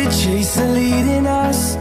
we chase chasing leading us.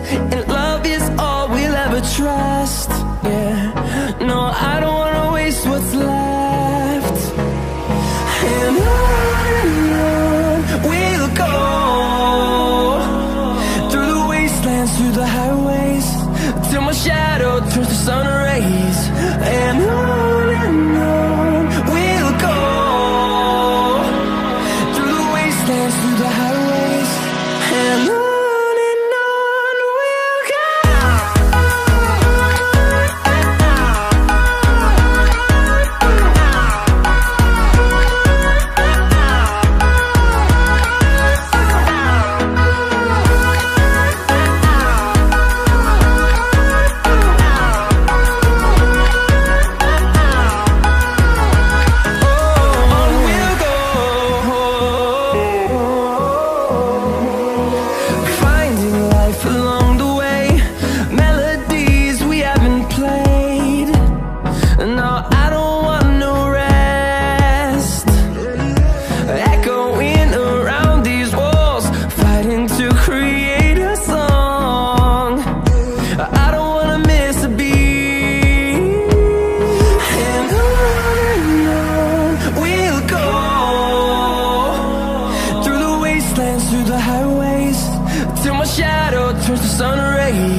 sun rays.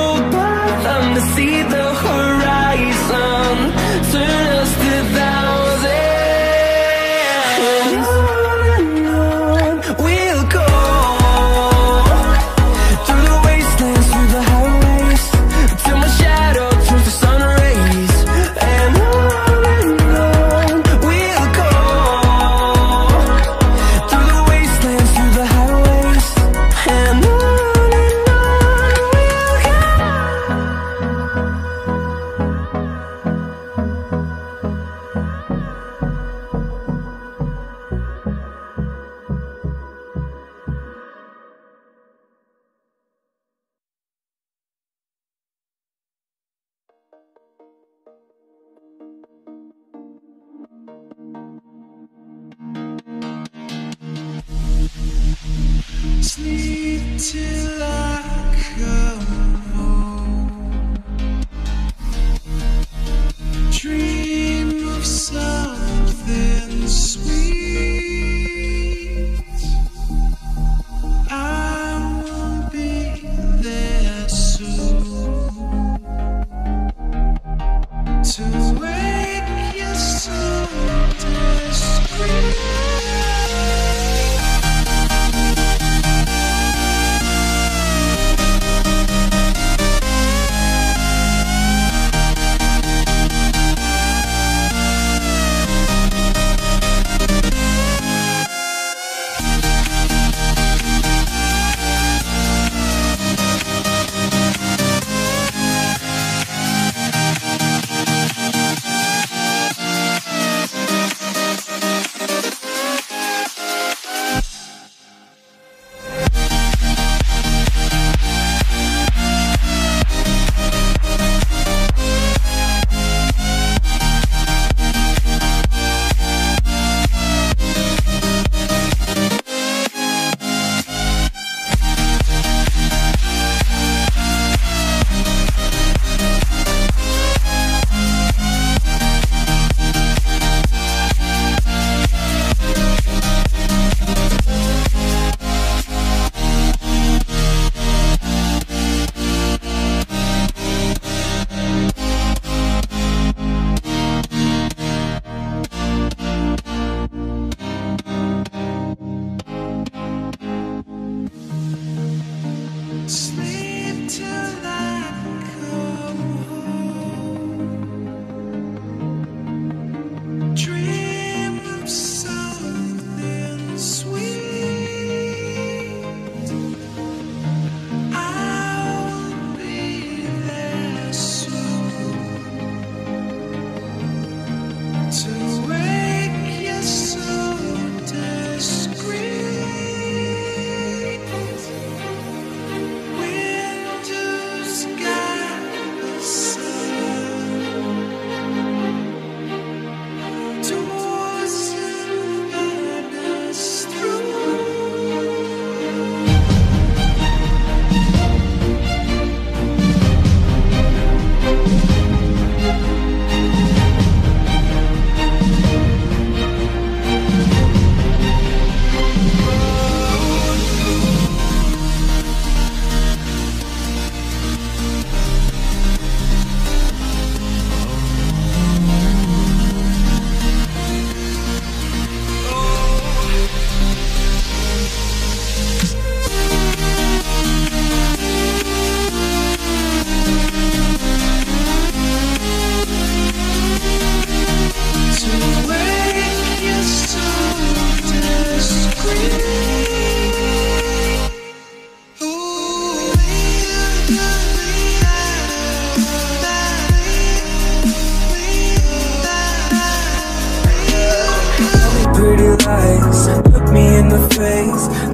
Sleep till I come. Lies. Look me in the face,